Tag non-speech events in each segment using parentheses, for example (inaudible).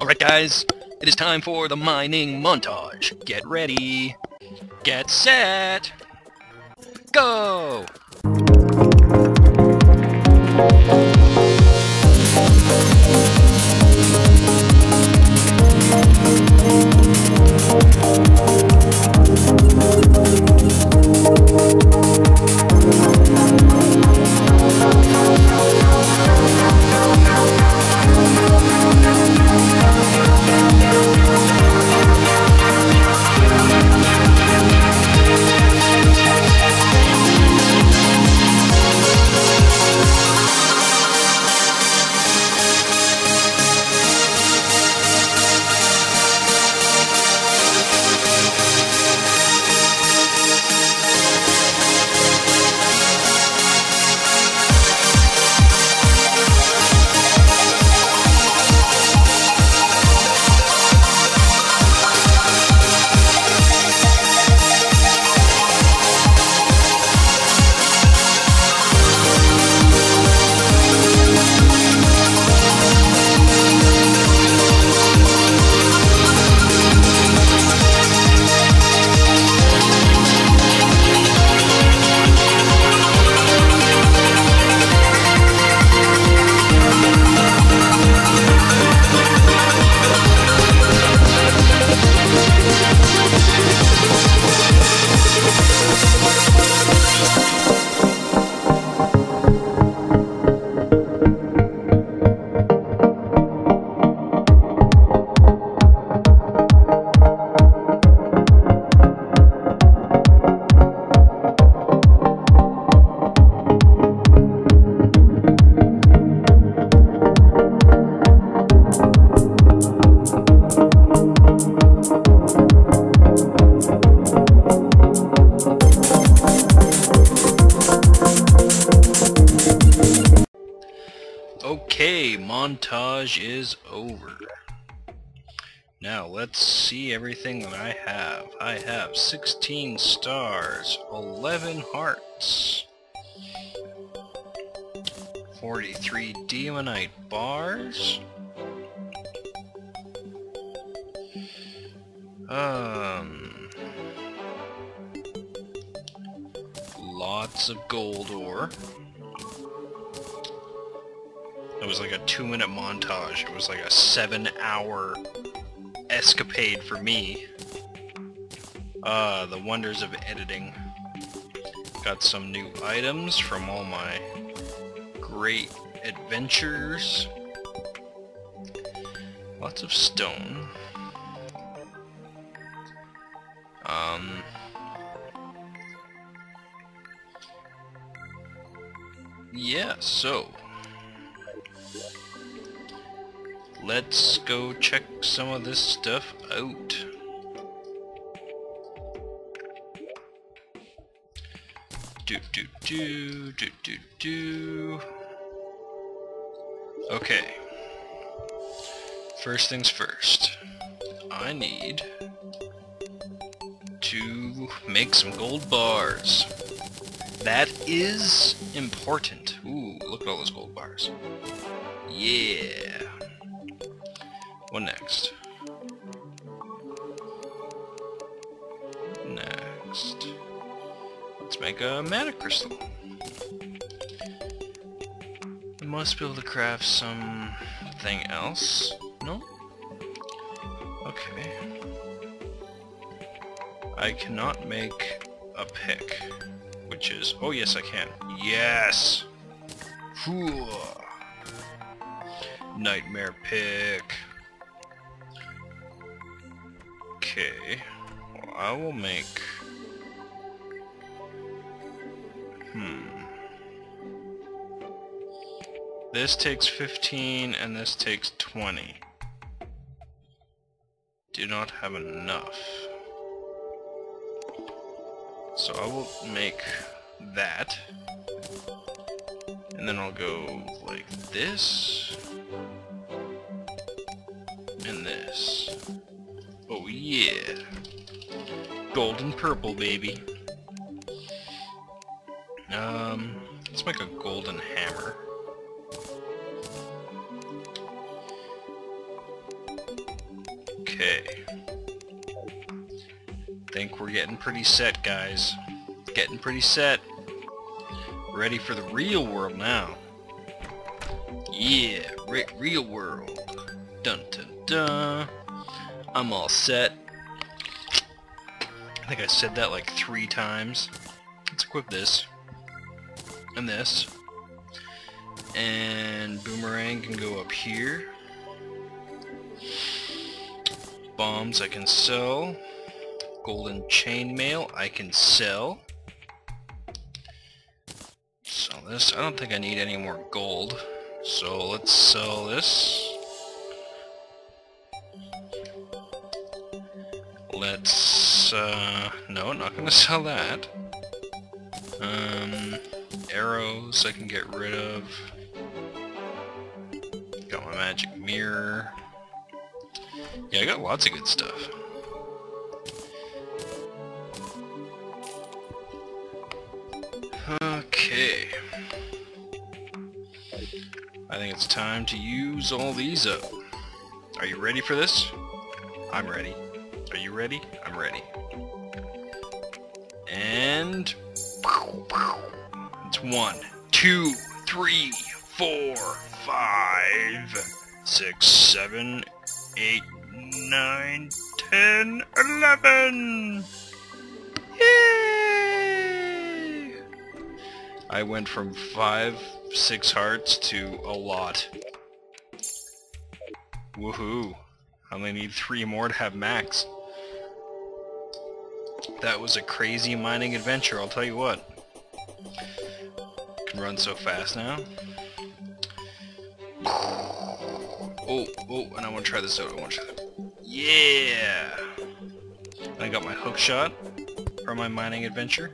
Alright guys, it is time for the mining montage. Get ready. Get set. Go! Montage is over. Now let's see everything that I have. I have 16 stars, 11 hearts, 43 demonite bars, um, lots of gold ore. Was like a two minute montage. It was like a seven hour escapade for me. Uh, the wonders of editing. Got some new items from all my great adventures. Lots of stone. Um... Yeah, so... Let's go check some of this stuff out. Do do do do do do. Okay. First things first. I need to make some gold bars. That is important. Ooh, look at all those gold bars. Yeah. What next? Next. Let's make a mana crystal. I must be able to craft something else. No? Okay. I cannot make a pick. Which is... Oh yes, I can. Yes! Nightmare pick. Okay. Well, I will make... Hmm. This takes 15 and this takes 20. Do not have enough. So I will make that. And then I'll go like this. And this. Oh yeah. Golden purple, baby. Um, let's make a golden hammer. Okay. Think we're getting pretty set, guys. Getting pretty set. Ready for the real world now. Yeah, re real world. Dun dun dun. I'm all set. I think I said that like three times. Let's equip this. And this. And boomerang can go up here. Bombs I can sell. Golden chainmail I can sell. Sell this. I don't think I need any more gold. So let's sell this. Let's, uh, no, not gonna (laughs) sell that. Um, arrows I can get rid of. Got my magic mirror. Yeah, I got lots of good stuff. Okay. I think it's time to use all these up. Are you ready for this? I'm ready. You ready? I'm ready. And... It's one, two, three, four, five, six, seven, eight, nine, ten, eleven! Yay! I went from five, six hearts to a lot. Woohoo! I only need three more to have max. That was a crazy mining adventure, I'll tell you what. Can run so fast now. Oh, oh, and I want to try this out. I want to try that. Yeah! I got my hook shot from my mining adventure.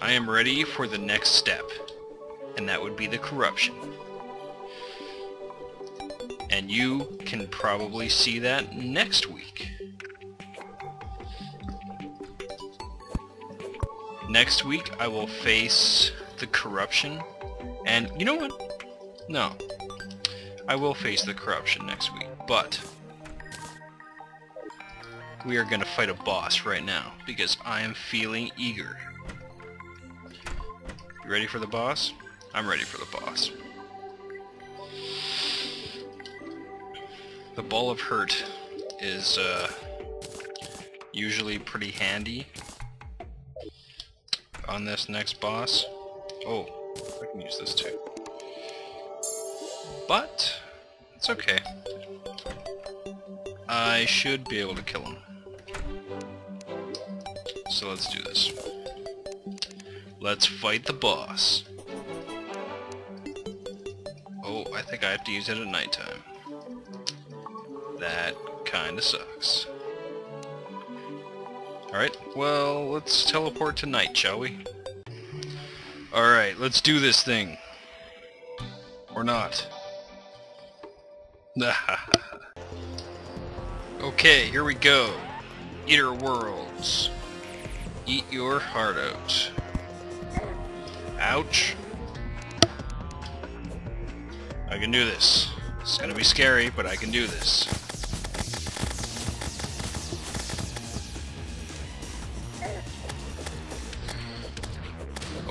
I am ready for the next step, and that would be the corruption. And you can probably see that next week. Next week I will face the corruption, and you know what? No. I will face the corruption next week, but we are gonna fight a boss right now, because I am feeling eager. You ready for the boss? I'm ready for the boss. The Ball of Hurt is uh, usually pretty handy on this next boss. Oh, I can use this too. But, it's okay. I should be able to kill him. So let's do this. Let's fight the boss. Oh, I think I have to use it at nighttime. That kinda sucks. Alright, well, let's teleport tonight, shall we? Alright, let's do this thing. Or not. (laughs) okay, here we go. Eater Worlds. Eat your heart out. Ouch. I can do this. It's gonna be scary, but I can do this.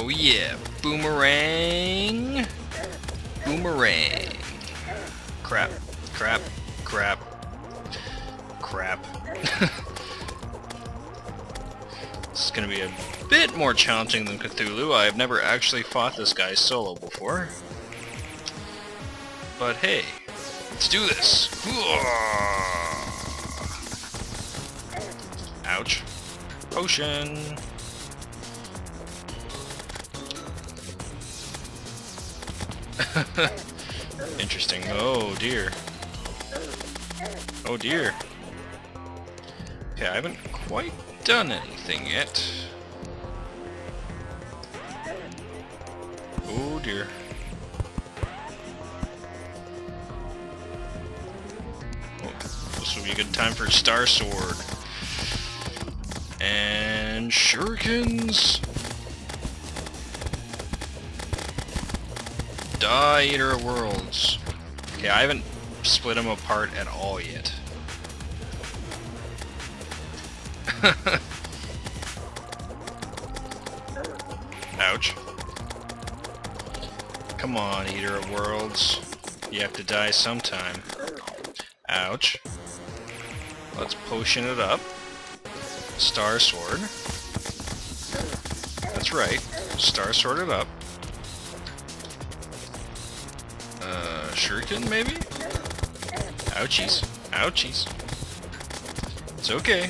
Oh yeah, boomerang! Boomerang! Crap, crap, crap, crap. (laughs) this is gonna be a bit more challenging than Cthulhu. I've never actually fought this guy solo before. But hey, let's do this! Ouch. Potion! (laughs) Interesting. Oh dear. Oh dear. Okay, I haven't quite done anything yet. Oh dear. Oh, this will be a good time for Star Sword. And shurikens. Die, Eater of Worlds. Okay, I haven't split them apart at all yet. (laughs) Ouch. Come on, Eater of Worlds. You have to die sometime. Ouch. Let's potion it up. Star Sword. That's right. Star Sword it up. Shuriken, maybe? Ouchies. Ouchies. It's okay.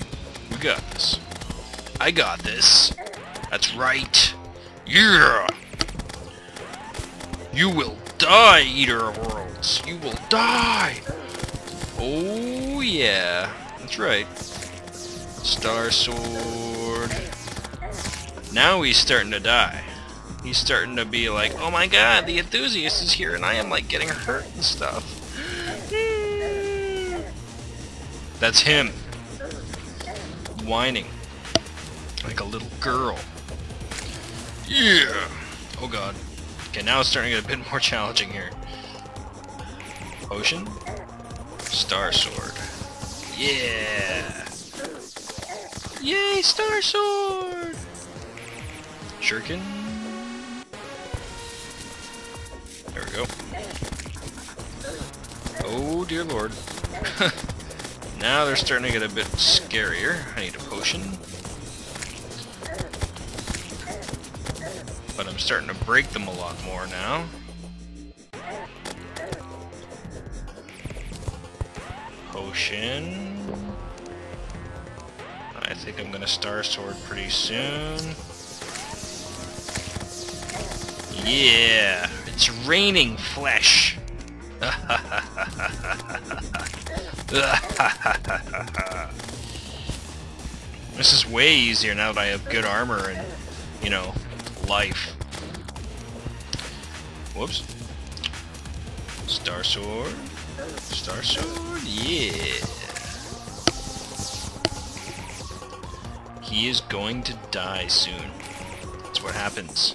We got this. I got this. That's right. Yeah! You will die, Eater of Worlds. You will die! Oh, yeah. That's right. Star Sword. Now he's starting to die. He's starting to be like, oh my god, the enthusiast is here and I am like getting hurt and stuff. That's him. Whining. Like a little girl. Yeah! Oh god. Okay, now it's starting to get a bit more (laughs) challenging here. Potion. Star Sword. Yeah! Yay, Star Sword! Shuriken. We go. Oh dear lord. (laughs) now they're starting to get a bit scarier. I need a potion. But I'm starting to break them a lot more now. Potion. I think I'm gonna Star Sword pretty soon. Yeah, it's raining flesh. this is way easier now that I have good armor and, you know, life. Whoops. Star Sword. Star Sword, yeah. He is going to die soon. That's what happens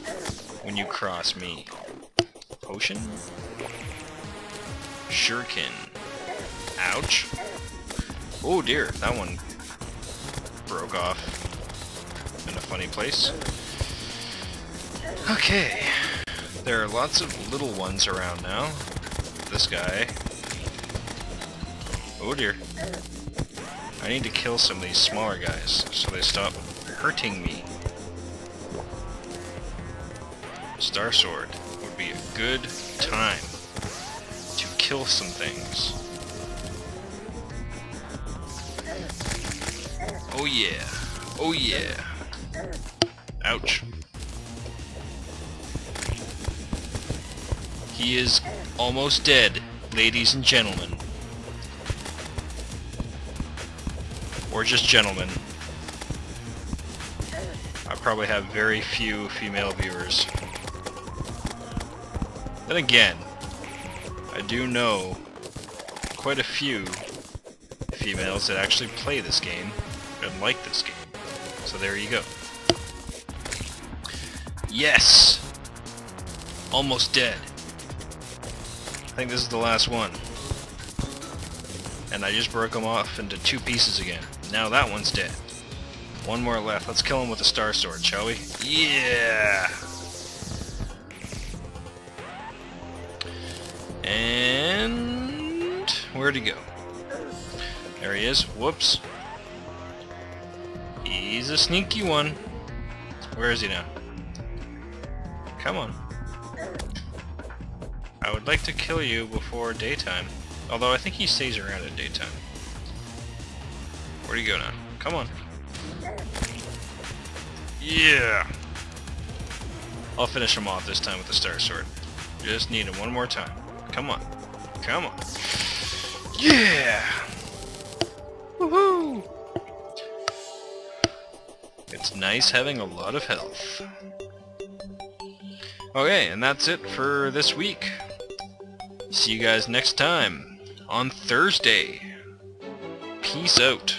when you cross me. Potion? Shuriken. Ouch. Oh dear, that one broke off in a funny place. Okay. There are lots of little ones around now. This guy. Oh dear. I need to kill some of these smaller guys so they stop hurting me. Star Sword good time to kill some things. Oh yeah. Oh yeah. Ouch. He is almost dead, ladies and gentlemen. Or just gentlemen. I probably have very few female viewers. Then again, I do know quite a few females that actually play this game and like this game. So there you go. Yes! Almost dead. I think this is the last one. And I just broke him off into two pieces again. Now that one's dead. One more left. Let's kill him with a Star Sword, shall we? Yeah! And... Where'd he go? There he is. Whoops. He's a sneaky one. Where is he now? Come on. I would like to kill you before daytime. Although I think he stays around at daytime. Where'd he go now? Come on. Yeah! I'll finish him off this time with the Star Sword. Just need him one more time. Come on. Come on. Yeah! Woohoo! It's nice having a lot of health. Okay, and that's it for this week. See you guys next time on Thursday. Peace out.